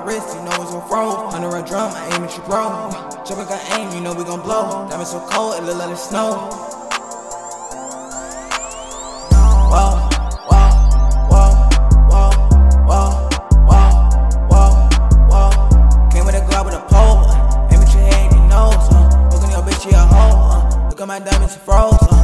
my wrist, you know it's gon' froze. Under a drum, I aim at your bro. Jump like I aim, you know we gon' blow. Diamond so cold, it look like it snow. Whoa. My diamonds froze.